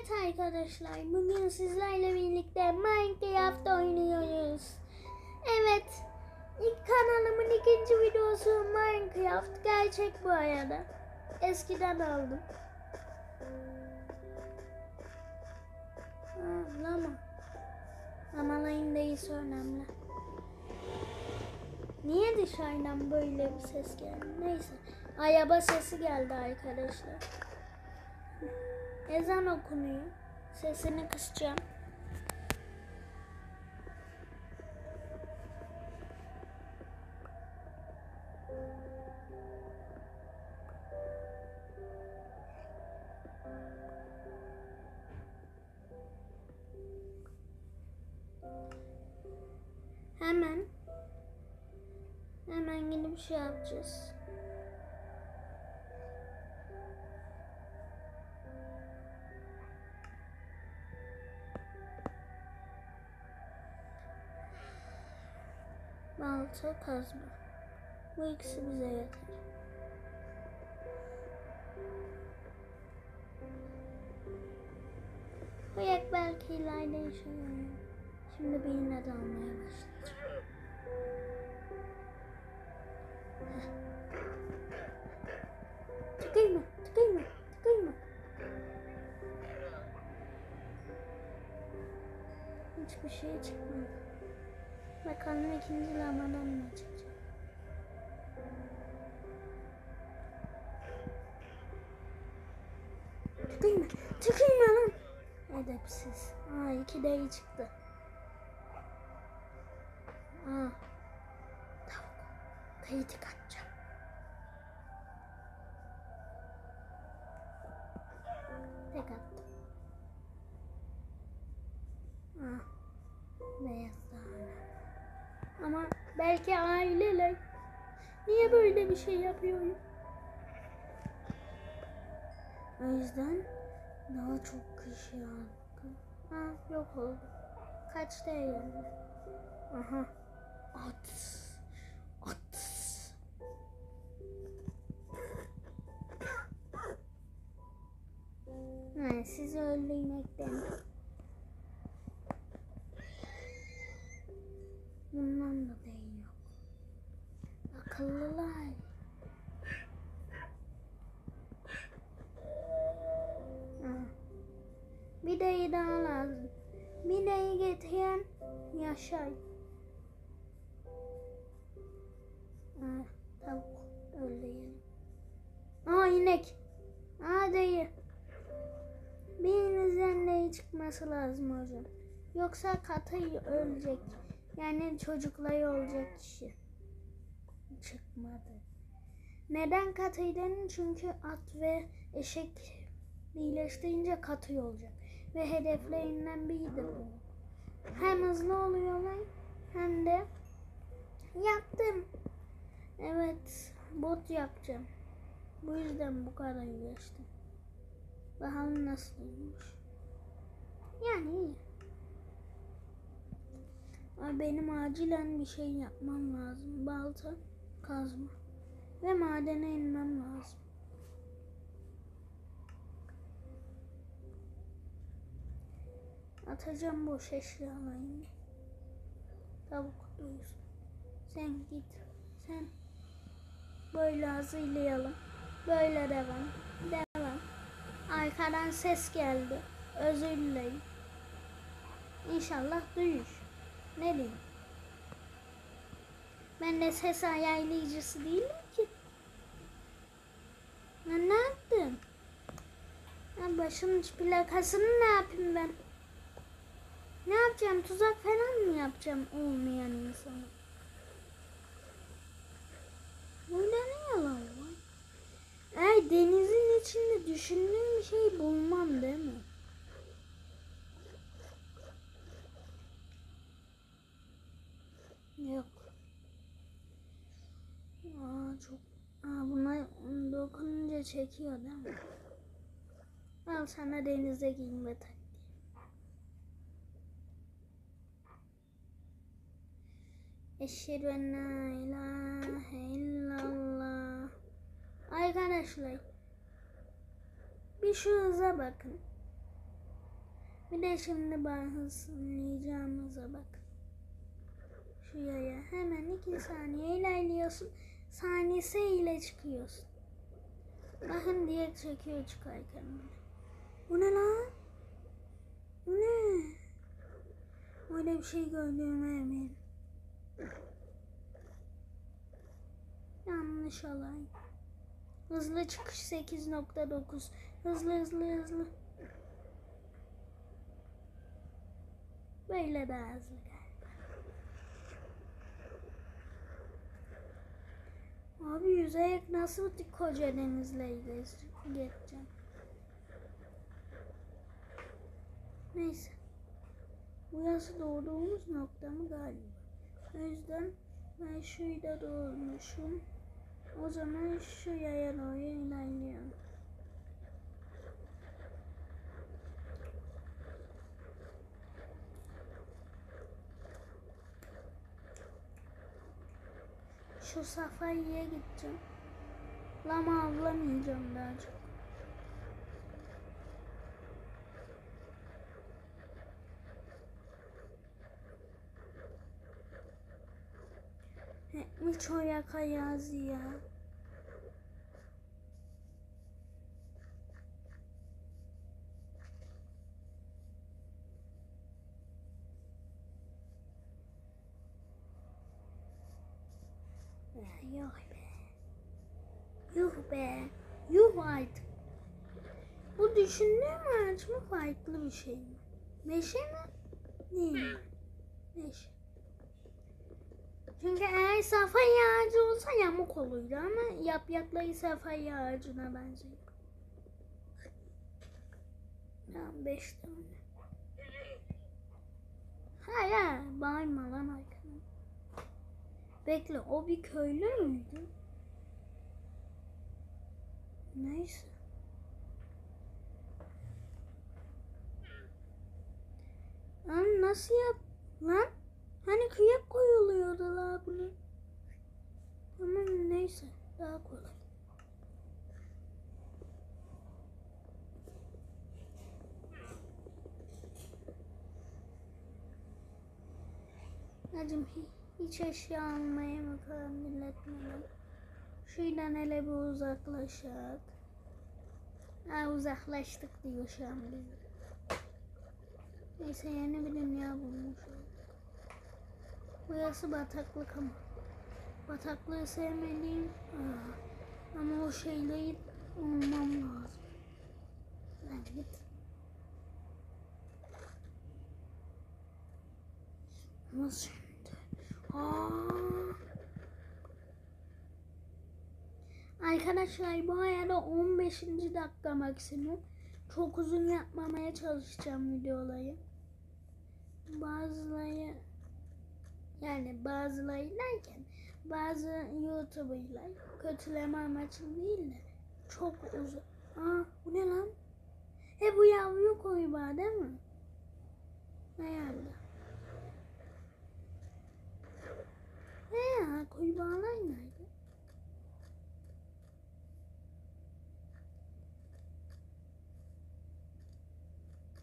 Evet arkadaşlar bugün sizlerle birlikte Minecraft oynuyoruz. Evet ilk kanalımın ikinci videosu Minecraft gerçek bu arada. Eskiden aldım. Ha, lama. Lamaların değilse önemli. Niye dışarıdan böyle bir ses geldi? Neyse. Araba sesi geldi arkadaşlar. Ezan okunuyor. Sesini kısacağım. Hemen hemen gidip şey yapacağız. Balta kazma. Bu ikisi bize yeter. Ayak belki ileride yarar. Şimdi birine dalmaya başlayacağım. Tıkayma, tıkayma, tıkayma. Hiçbir şey çıkmadı. Bakalım ikinci lamadan ne çıkacak. Tıkayma, tıkayma lan. Edepsiz. Aa iki de iyi çıktı. Aa. Tavuk. Kritik atacağım. Belki aileler. Niye böyle bir şey yapıyorum? O yüzden daha çok kişi aldı. Ha yok oldu. Kaçta geldi? Aha. At. At. Ha, sizi öldürmekten. Yok. Akıllılar. Bir deyi daha lazım. Deyi getiren yaşay. Ha, tavuk öldü yani. Aa inek. Aa deyi. Birinizden deyi çıkması lazım hocam. Yoksa katayı ölecek. Yani çocukları olacak kişi. Çıkmadı. Neden katıydı? Çünkü at ve eşek birleştirince katı olacak. Ve hedeflerinden biri de bu. Hem hızlı oluyorlar hem de yaptım. Evet bot yapacağım. Bu yüzden bu kadar uğraştım. Bakalım nasılmış. Yani iyi. Benim acilen bir şey yapmam lazım. Balta, kazma ve madene inmem lazım. Atacağım boş eşyalarını. Tavuk duysun. Sen git. Sen böyle hazırlayalım. Böyle devam. Devam. Arkadan ses geldi. Özür dilerim. İnşallah duyur. Ne diyeyim? Ben de ses ayarlayıcısı değilim ki. Ben ne yaptım? Ya başımın plakasını ne yapayım ben? Ne yapacağım? Tuzak falan mı yapacağım olmayan insana? Burada ne yalan var? Eğer denizin içinde düşündüğüm bir şey bulmam değil mi? Yok. Aa çok. Aa buna dokununca çekiyor değil mi? Al sana denize girme taktiği. Eşhedü en la ilahe illallah. Arkadaşlar bir şu hıza bakın. Bir de şimdi ben hızlayacağımıza bak. Şu yaya hemen iki saniye ilerliyorsun. Saniyesi ile çıkıyorsun. Bakın diye çekiyor çıkarken. Bu ne lan? Bu ne? Öyle bir şey gördüğüme eminim. Yanlış olay. Hızlı çıkış 8.9. Hızlı hızlı hızlı. Böyle daha hızlı. Abi yüzeye nasıl koca denizle geçeceğim? Neyse. Burası doğduğumuz nokta mı galiba? O yüzden ben şurada doğmuşum. O zaman şu yaya doğru ilerliyorum. Şu safariye gideceğim. Lama avlamayacağım daha çok. Hiç o yaka yaz ya. Yok be. Yuh be. Yuh artık. Bu düşündüğüm ağaç mı farklı bir şey mi? Meşe mi? Değil? Meşe. Çünkü eğer safaya ağacı olsa yamuk olurdu ama yaprakları safaya ağacına benziyor. Ya beş tane. Hayır, bağırma lan arkadan. Bekle, o bir köylü müydü? Neyse. Lan nasıl yap? Lan? Hani kıyak koyuluyordu la bunu. Tamam neyse daha kolay. Hacım hiç eşya almaya bakalım milletmeden. Şuradan hele bir uzaklaşak. Ha uzaklaştık diyor şu an bize. Neyse yeni bir dünya bulmuşuz. Burası bataklık ama. Bataklığı sevmediğim Aa, ama o şeyleri olmam lazım. Ben. Nasıl. Arkadaşlar bu arada 15. dakika maksimum. Çok uzun yapmamaya çalışacağım videoları. Bazıları yani bazıları derken bazı YouTuber'lar kötüleme amaçlı değil de çok uzun. Aa bu ne lan? E bu yavru kurbağa değil mi? Herhalde. Ne ya kurbağalar nerede?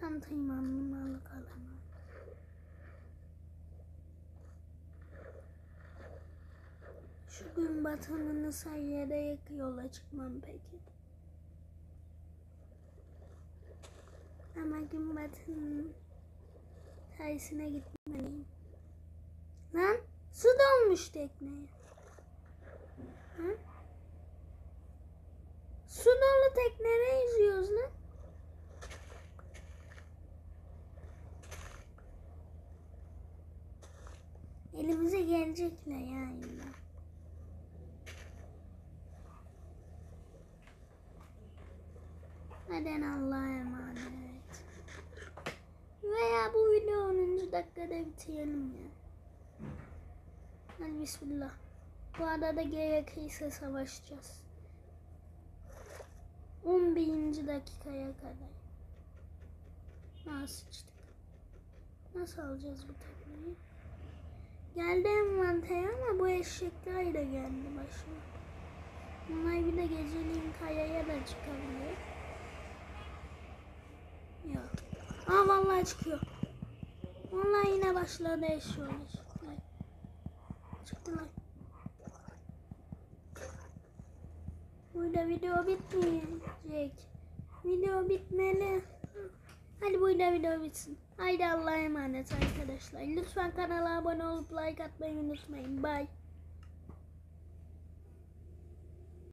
Tam tırmanmalı kalamam. Şu gün batımını sayede yola çıkmam peki. Ama gün batımının tersine gitmeliyim. Lan su dolmuş tekneye. Ha? Su dolu teknede yüzüyoruz lan. Elimize gelecekler ya illa. Neden Allah'a emanet. Veya bu video 10. dakikada bitirelim ya. Hadi bismillah. Bu arada gerekirse savaşacağız. 11. dakikaya kadar. Nasıl sıçtık? Nasıl alacağız bu tekneyi? Geldi envantere ama bu eşekler de geldi başıma. Bunlar bir de geceliğin kayaya da çıkabilir. Yok. Aa vallahi çıkıyor. Vallahi yine başladı. Çıktılar. Çıktılar. Burada video bitmeyecek. Video bitmeli. Hadi burada video bitsin. Haydi Allah'a emanet arkadaşlar. Lütfen kanala abone olup like atmayı unutmayın. Bye.